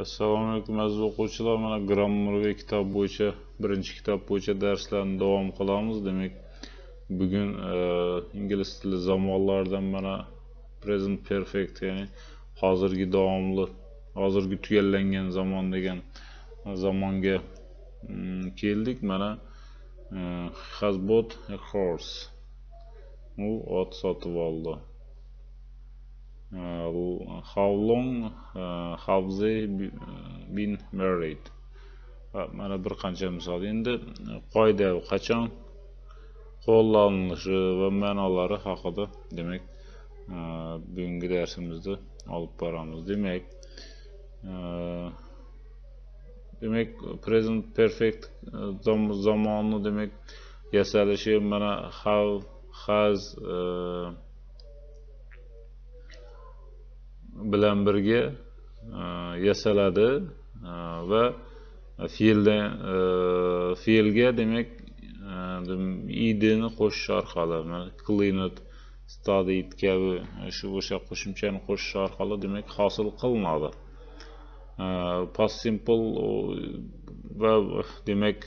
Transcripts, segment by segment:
assalomu alaykum aziz o'quvchilar. Mana grammarga kitob bo'yicha birinchi kitob bo'yicha darslarni davom qilamiz. Demak bugun e, ingliz tili zamonlaridan mana present perfect ya'ni hozirgi davomli hozirgi tugallangan zamon degan zamonga mm, keldik. Mana e, has bought a horse u ot sotib oldi. How long uh, have they been married. Mana bir qancha misol endi qoida qachon qo'llanilishi va ma'nolari haqida demak bugungi darsimizda olib boramiz demak demak present perfect zamonni demak yasalishi mana have has bilan birga e, yasaladi e, va fe'lda e, fe'lga demak idni qo'shish orqali cleaned studied kabi shu o'sha qo'shimchani qo'shish orqali demak hosil qilinadi. Past simple va demak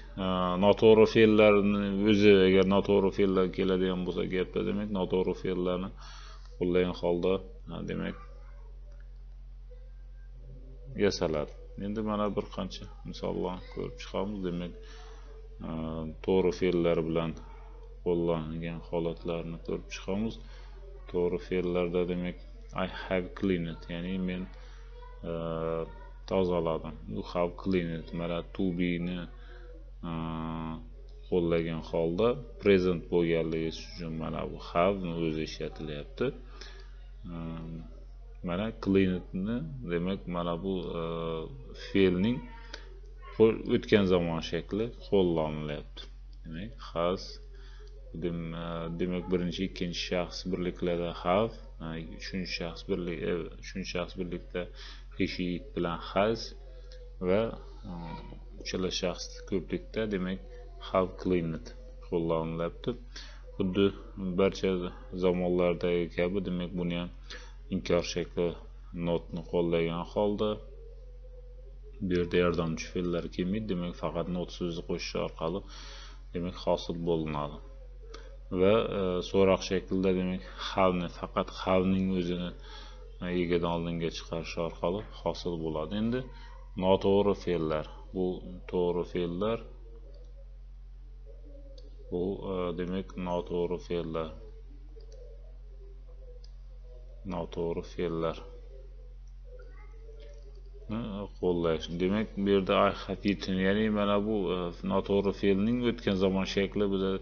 noto'g'ri fe'llarni o'zi agar noto'g'ri fe'llar keladigan bo'lsa gapda demak noto'g'ri fe'llarni qo'llagan holda demak yasaladi endi mana bir qancha misollarni ko'rib chiqamiz demak e, to'g'ri fe'llar bilan qo'llanilgan holatlarni ko'rib chiqamiz. To'g'ri fe'llarda demak i have cleaned ya'ni men e, tozaladim. You have cleaned mana to ni e, qo'llagan holda present bo'lganligi uchun mana bu have o'zi ishlatilyapti mana cleanedni demak mana bu e, fe'lning o'tgan zamon shakli qo'llanilyapti demak has e, demak birinchi ikkinchi shaxs birliklarda have uchinchi shaxs birlik e, uchinchi shaxs birlikda he bilan has va e, uchala shaxs ko'plikda demak have cleaned qo'llanilyapti xuddi barcha zamonlardagi kabi demak buni ham inkor shakli notni qo'llagan holda bu yerda yordamchi fe'llar kelmaydi demak faqat not so'zni qo'shish orqali demak hosil bo'linadi. Va e, so'roq shaklida demak havni faqat havning o'zini e, egadan oldinga chiqarish orqali hosil bo'ladi. Endi noto'g'ri fe'llar bu to'g'ri fe'llar bu e, demak noto'g'ri fe'llar. Noto'g'ri fe'llar. Qo'llash. Demak bu yerda ya'ni mana bu e, noto'g'ri fe'lning o'tgan zamon shakli biz e,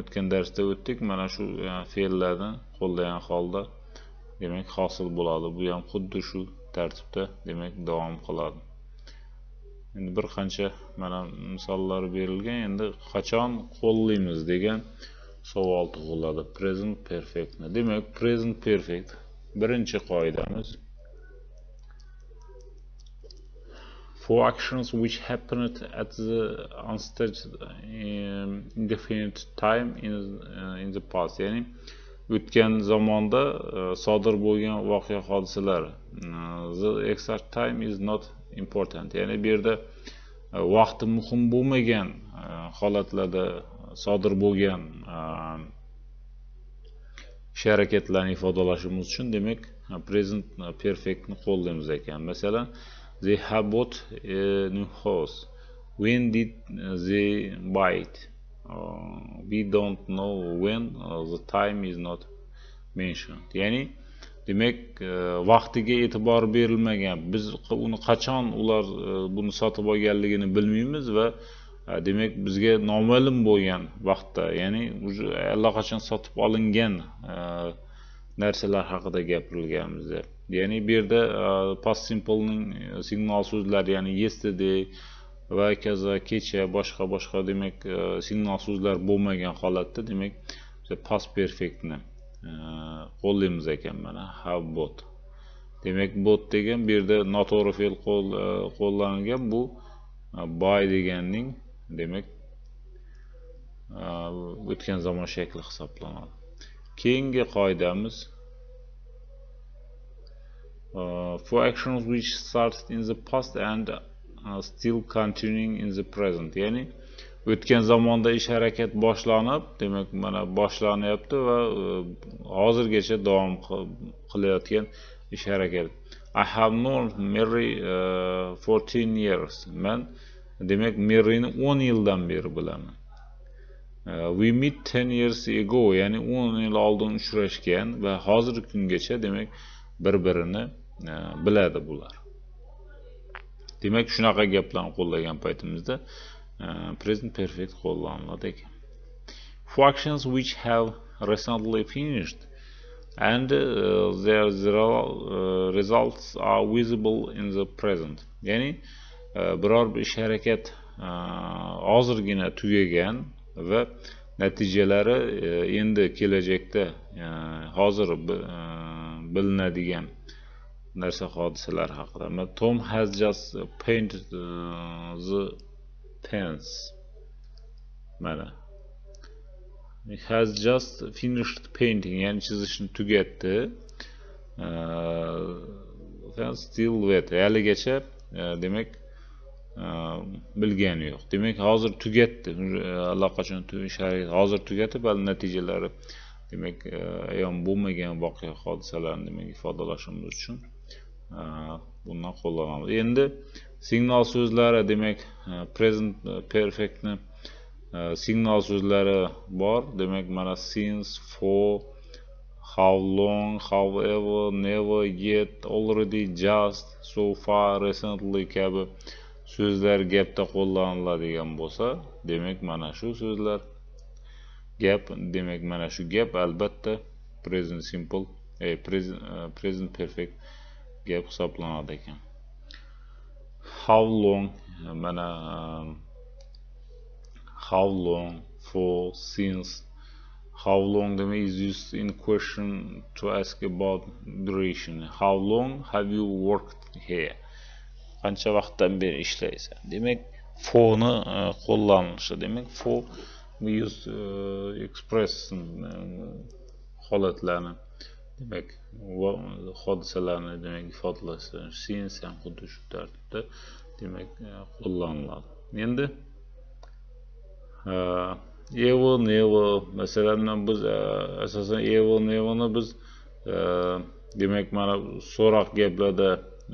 o'tgan darsda o'tdik. Mana shu e, fe'llarni qo'llagan holda demak hosil bo'ladi. Bu ham xuddi shu tartibda demak davom qiladi. Endi bir qancha mana misollar berilgan. Endi qachon qo'llaymiz degan savol tug'iladi. Present perfectni demak present perfect birinchi qoidamiz. For actions which happened at the unstated um, indefinite time in, uh, in the past. Ya'ni o'tgan zamonda uh, sodir bo'lgan voqea hodisalar. Uh, the exact time is not important. Ya'ni bu yerda uh, vaqti muhim bo'lmagan uh, holatlarda sodir bo'lgan ish harakatlarni ifodalashimiz uchun demak present perfectni qo'llaymiz ekan. Masalan they have bought a new house when did they buy it? Uh, we don't know when uh, the time is not mentioned. Ya'ni demak vaqtiga e'tibor berilmagan. Biz uni qachon ular buni sotib olganligini bilmaymiz va demak bizga noma'lum bo'lgan vaqtda ya'ni уже allaqachon sotib olingan narsalar haqida gapirilgan ya'ni bu yerda past simplening e, signal so'zlari ya'ni yesterday va kaza kecha boshqa boshqa demak e, signal so'zlar bo'lmagan holatda demak past perfektni e, qo'llaymiz ekan mana have bot. Demak bot degan bu yerda noto'g'ri fe'l qo'llanilgan bu buy deganning demak o'tgan zamon shakli hisoblanadi. Keyingi qoidamiz uh, for actions which started in the past and still continuing in the present. Ya'ni o'tgan zamonda ish harakat boshlanib demak mana boshlanyapti va e, hozirgacha davom qilayotgan ish harakat I have known Mary e, uh, 14 years. Man demak Maryni 10 yildan beri bilaman we meet 10 years ago ya'ni 10 yil oldin uchrashgan va hozirgi kungacha demak bir birini biladi bular. Demak shunaqa gaplarni qo'llagan paytimizda present perfect qo'llaniladi ekan. For actions which have recently finished and uh, their results are visible in the present. Ya'ni uh, Э, biror bir ish harakat э, hozirgina tugagan va natijalari e, endi kelajakda e, hozir e, bilinadigan narsa hodisalar haqida. Tom has just painted the tense mana. He has just finished painting ya'ni chizishni tugatdi. Uh, still wet. Haligacha demak Э, bilgani yo'q. Demak hozir tugatdi. Э, Allaqachon hozir tugatib hali natijalari demak э, ayon bo'lmagan voqea hodisalarni demak ifodalashimiz uchun bundan qo'llanamiz. Endi signal so'zlari demak present perfectni signal so'zlari bor. Demak mana since for how long however never yet already just so far recently kabi so'zlar gapda qo'llaniladigan bo'lsa demak mana shu so'zlar gap demak mana shu gap albatta present simple eh, present, uh, present perfect gap hisoblanadi ekan. How long mana um, how long for since how long demak is used in question to ask about duration. How long have you worked here qancha vaqtdan beri ishlaysan? Demak foni e, qo'llanilishi. Qo'llanishi demak fo we use express e, holatlarni demak hodisalarni demak ifodalash since ham xuddi shu tartibda demak e, qo'llaniladi. Endi evo nevo masalan biz asosan evo nevoni biz demak mana so'roq gaplarda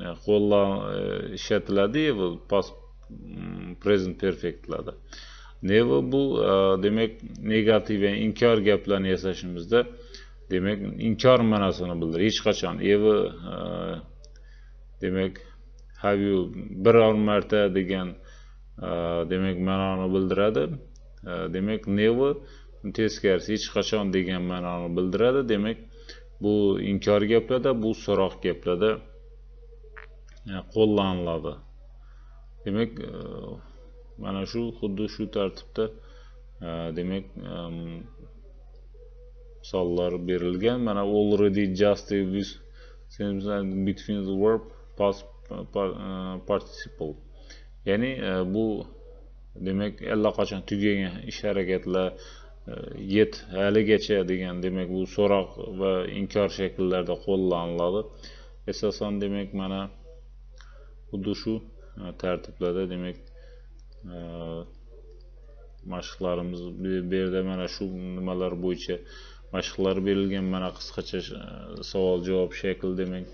E, qo'llan e, ishlatiladi evo past mm, present perfectlarda neva bu e, demak negativ ya'ni inkor gaplarni yasashimizda demak inkor ma'nosini bildiradi hech qachon. Evi demak have you biror marta degan demak ma'noni bildiradi. Demak never teskarisi hech qachon degan ma'noni bildiradi. Demak bu inkor gaplarda bu so'roq gaplarda qo'llaniladi. Demak e, mana shu xuddi shu tartibda e, demak e, misollar berilgan. Mana already just with between the verb past participle. Ya'ni bu demak allaqachon tugagan ish harakatlar yet haligacha degan demak bu so'roq va inkor shakllarida qo'llaniladi. Asosan demak mana xuddi shu e, tartiblarda demak e, mashqlarimiz bu yerda mana shu nimalar bo'yicha mashqlar berilgan mana qisqacha e, savol javob shakli demak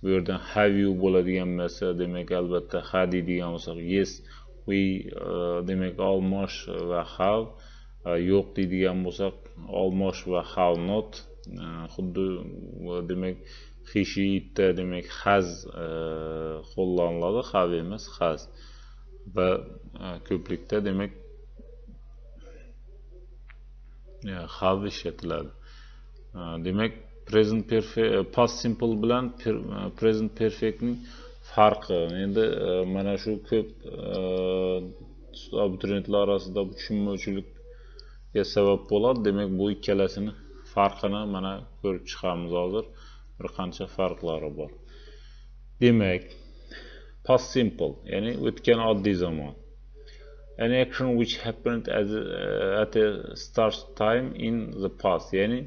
bu yerdan have you bo'ladigan bo'lsa demak albatta ha deydigan bo'lsak yes we demak almost va have yo'q deydigan bo'lsak almost va have not xuddi demak xişiddə demək xəz e, ə, xollanladı, xəv emas xəz. Və e, ə, köplikdə demək e, xəv işlətiladi. Demək present perfect past simple bilan per, present perfectning farqi. Endi ə, mana shu ko'p abituriyentlar orasida bu tushunmovchilikga sabab bo'ladi. Demak, bu ikkalasini farqini mana ko'rib chiqamiz hozir. Bir qancha farqlari bor demak past simple ya'ni o'tgan oddiy zamon. An action which happened as a, at a start time in the past. Ya'ni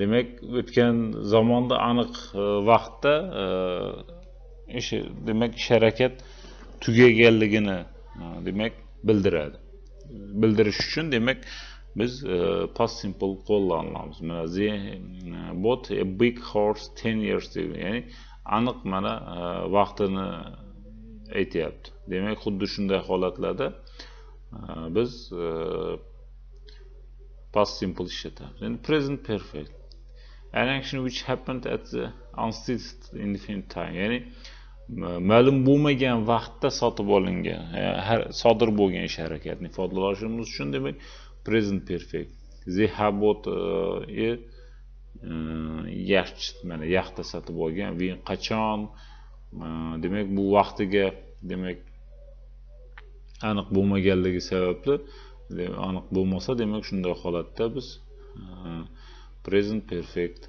demak o'tgan zamonda aniq vaqtda ish demak ish harakat tugaganligini demak bildiradi. Bildirish uchun demak biz e, past simple qo'llanamiz mana the e, bought a big horse 10 years ago ya'ni aniq mana e, vaqtini aytyapti. Demak xuddi shunday holatlarda biz past simple ishlatamiz endi present perfect. An action which happened at the unstated indefinite time. Ya'ni ma'lum bo'lmagan vaqtda sotib olingan sodir bo'lgan ish harakatni ifodalashimiz uchun demak present perfect. They have bought e, e yaxshi mana yaxta sotib olgan. When qachon? E, demak bu vaqtiga demak aniq bo'lmaganligi sababli aniq bo'lmasa demak shunday holatda biz e, present perfect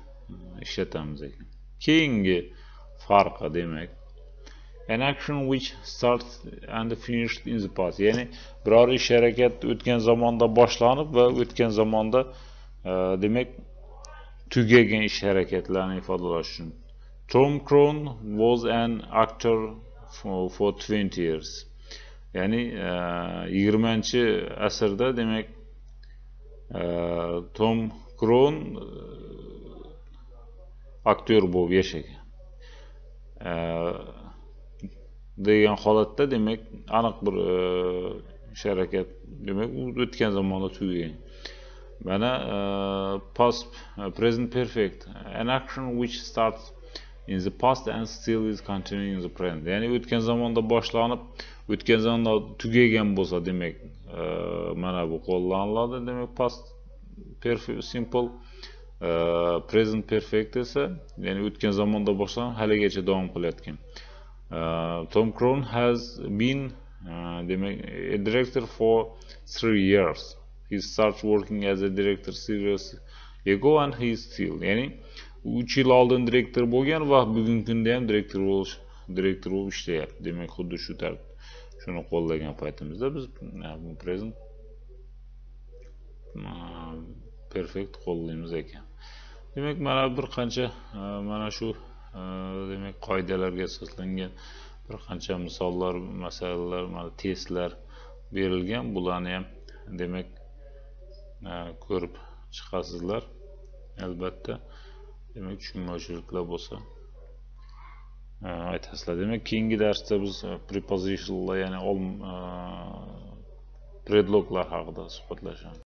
ishlatamiz ekan. Keyingi farqi demak an action which starts and finished in the past. Ya'ni biror ish harakat o'tgan zamonda boshlanib va o'tgan zamonda demak tugagan ish harakatlarni ifodalash uchun tom Cron was an actor for, for 20 years. Ya'ni yigirmanchi asrda demak tom kron aktyor bo'lib yashagan degan holatda demak aniq bir e, ish harakat demak u o'tgan zamonda tugagan mana e, past e, present perfect an action which starts in the past and still is continuing in the present. Ya'ni o'tgan zamonda boshlanib o'tgan zamonda tugagan bo'lsa demak mana bu qo'llaniladi demak past perfect simple present perfect esa ya'ni o'tgan zamonda boshlanib haligacha davom qilayotgan. Uh, tom Cron has been uh, demak a director for three years. He started working as a director serious ago and he is still ya'ni 3 yil oldin direktor bo'lgan va bugungi kunda ham direktor bo'lish direktor bo'lib ishlayapti. Demak xuddi shu tartib shuni qo'llagan paytimizda biz uh, present perfect qo'llaymiz ekan. Demak mana bir qancha mana shu demak qoidalarga asoslangan bir qancha misollar masalalar mana testlar berilgan. Bularni ham demak e, ko'rib chiqasizlar albatta. Demak tushunmovchiliklar bo'lsa e, aytasizlar. Demak keyingi darsda biz prepositionlar ya'ni e, predloglar haqida suhbatlashamiz.